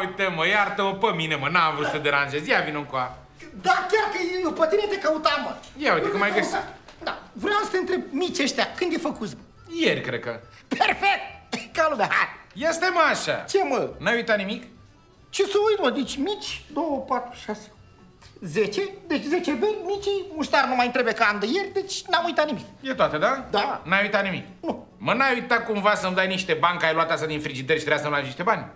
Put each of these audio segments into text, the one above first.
uite mă, iartă-mă pe mine, mă, n-am vrut să te deranjez. Ia vină încoa. Da, chiar că eu pe tine te căutam, mă. Ia uite că mai găsit. Da, vreau să te întreb mici ăștia, când e făcut? Ieri, cred că. Perfect! Ca lumea, hai! Ia stai mă așa. Ce, mă? N-ai uitat nimic? Ce să uit, mă? Deci mici, 2, 4, 6, 10, deci 10 beri, micii, muștar nu mai întrebe ca an de ieri, deci n-am uitat nimic. E toate, da? Da. N-ai uitat nimic? Nu. Mă, n-ai uitat cumva să-mi dai niște bani, că ai luat asta din frigider și trebuia să-mi lași niște bani?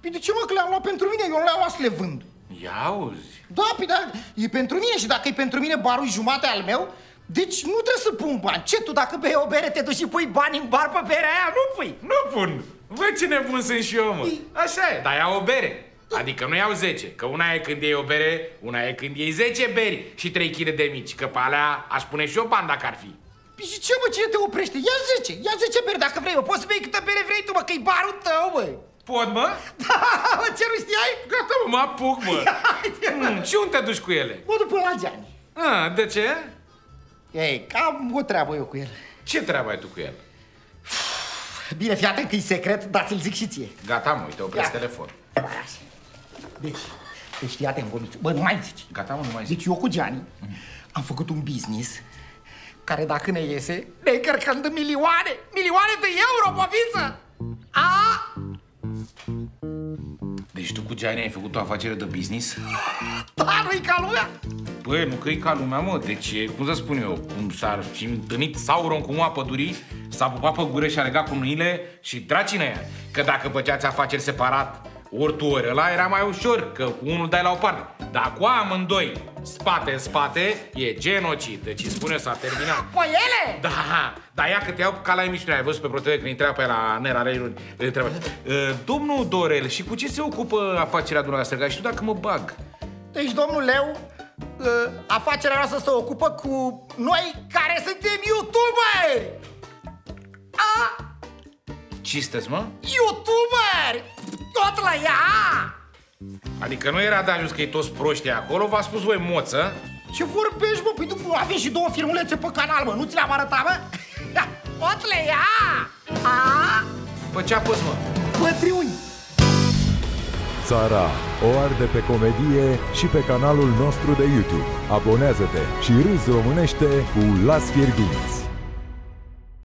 Păi de ce, mă, că le-am luat pentru mine? Eu nu le-am luat să le vând. Ia auzi. Da, păi da, e pentru mine și dacă e pentru mine barul e jumate al meu, deci nu trebuie să pun bani. Ce, tu dacă bei o bere te duci și pui bani în bar pe berea aia? Nu pui. Nu pun. Vă ce nebun sunt și eu, mă. Așa e, dar iau o bere. Adică nu iau 10, că una e când iei o bere, una e când iei 10 beri și 3 kg de mici, că pe alea aș pune și eu bani dacă ar fi. Păi și ce, mă, cine te oprește? Ia 10, ia 10 beri dacă vrei, mă. Poți să bei câtă bere vrei tu, mă, că e barul tău, mă. Pot, mă? Da, mă, ce nu știai? Gata, mă, mă apuc, mă. Haide, mă. Mm, și unde te duci cu ele? Mă duc până la Gianni. A, de ce? Ei, cam o treabă eu cu el. Ce treabă ai tu cu el? Bine, fii atent că e secret, dar ți-l zic și ție. Gata, mă, uite, opresc Ia. telefon. Așa. Deci, deci fii atent, Gomițu. Bă, nu mai zici. Gata, mă, nu mai zic. Deci eu cu Gianni am făcut un business care dacă ne iese, ne încărcăm de milioane, milioane de euro, popiță! Deci tu cu Gianni ai făcut o afacere de business? Da, nu-i ca lumea? Băi, nu că e ca lumea, mă. Deci, e, cum să spun eu, cum s-ar fi întâlnit Sauron cu moa pădurii, s-a pupat pe gură și a legat cu mâinile și dracine ea. Că dacă făceați afaceri separat, ori tu, ori ăla, era mai ușor, că cu unul dai la o parte. Dar cu amândoi, spate în spate, e genocid. Deci îi spune s-a terminat. Păi ele? Da, dar ia că te iau ca la emisiune, ai văzut pe ProTV când intra pe la Nera Reiluni, îl întreabă, "Uh, Domnul Dorel, și cu ce se ocupă afacerea dumneavoastră? Ca știu dacă mă bag. Deci, domnul Leu, ă, afacerea noastră se ocupă cu noi care suntem youtuberi! A? Ce sunteți, mă? Youtuberi! Tot la ea! Adică nu era de ajuns că e toți proștii acolo, v-a spus voi moță. Ce vorbești, mă? Păi tu avem și două filmulețe pe canal, mă, nu ți le-am arătat, mă? Tot le ia! A? Pe ce apăs, mă? Pătriuni! Țara o arde pe comedie și pe canalul nostru de YouTube. Abonează-te și râzi românește cu Las Fierbinți.